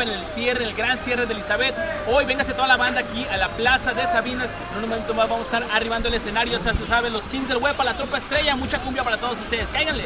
En el cierre, el gran cierre de Elizabeth. Hoy véngase toda la banda aquí a la Plaza de Sabinas. En un momento más vamos a estar arribando el escenario, ya saben, los Kings del Web, la tropa estrella, mucha cumbia para todos ustedes. Cáiganle.